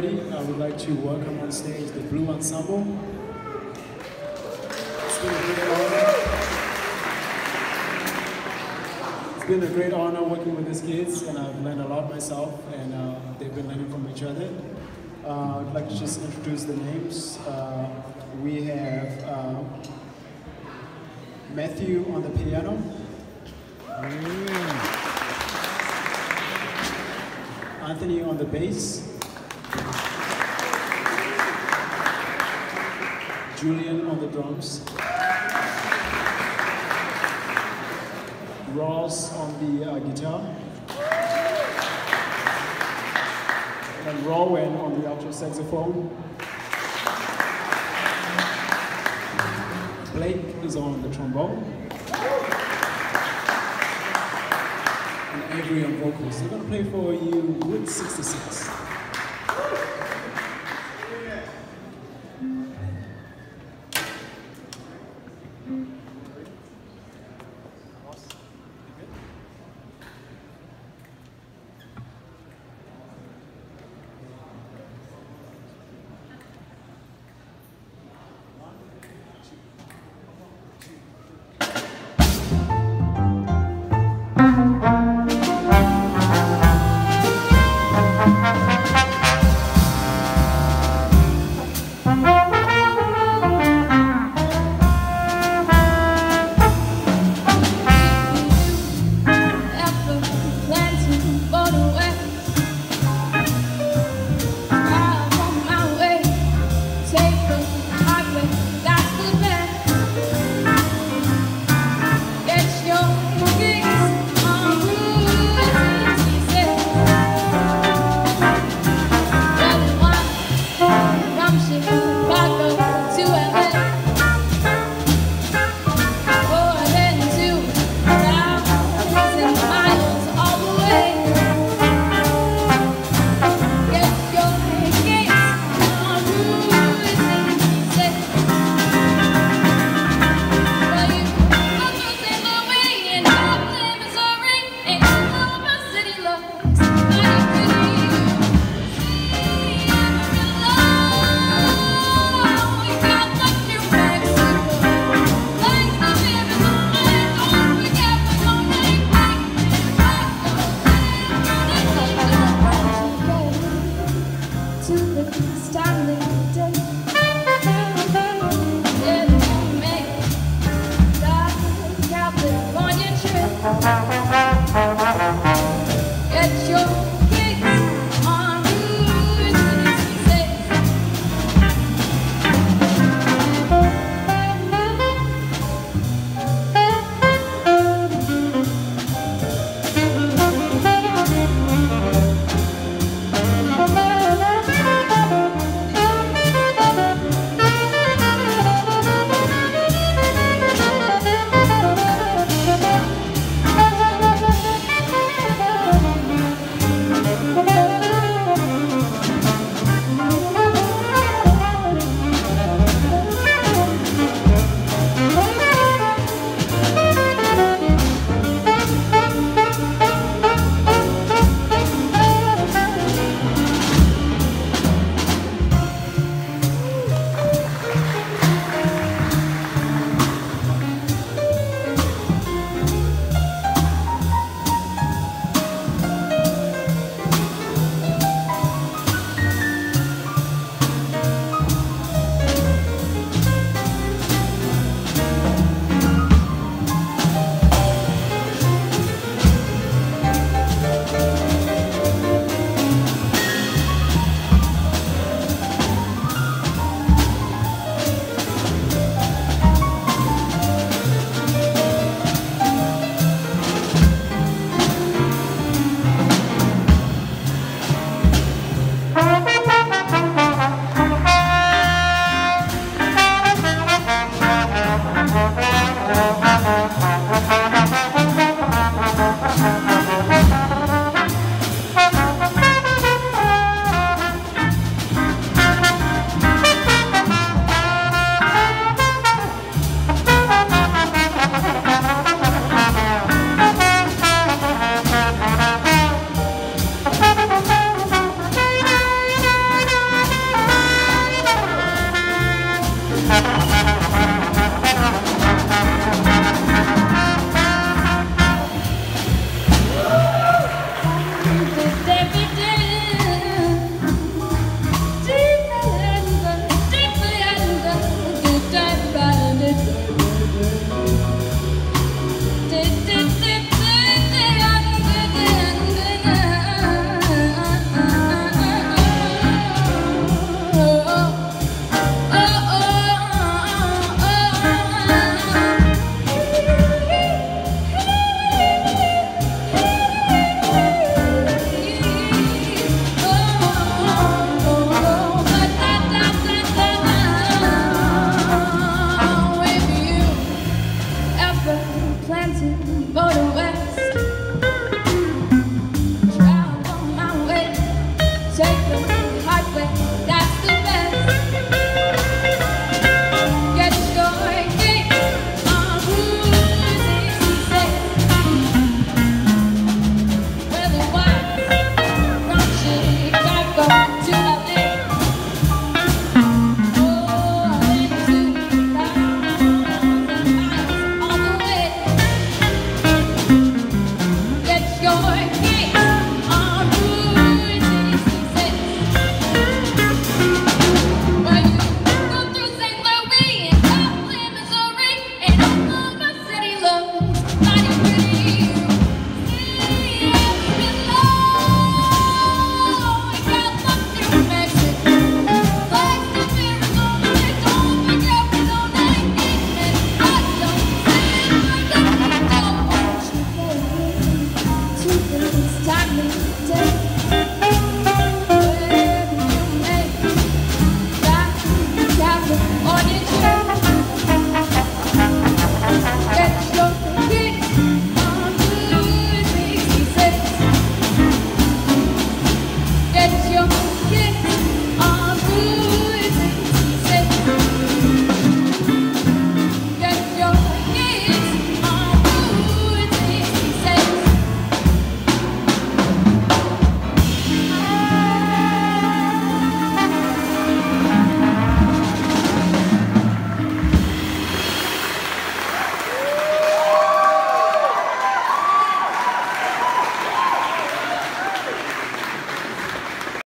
ready, I would like to welcome on stage the Blue Ensemble. It's been a great honor. It's been a great honor working with these kids, and I've learned a lot myself, and uh, they've been learning from each other. Uh, I'd like to just introduce the names. Uh, we have uh, Matthew on the piano. Anthony on the bass. Julian on the drums. Ross on the uh, guitar. And Rowan on the alto saxophone. Blake is on the trombone. And Avery on vocals. They're gonna play for you Route 66. Standing day